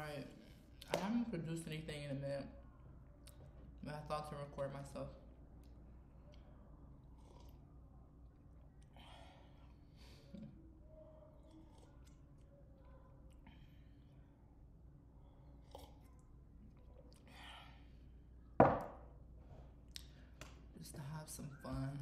Alright, I haven't produced anything in a minute. But I thought to record myself. Just to have some fun.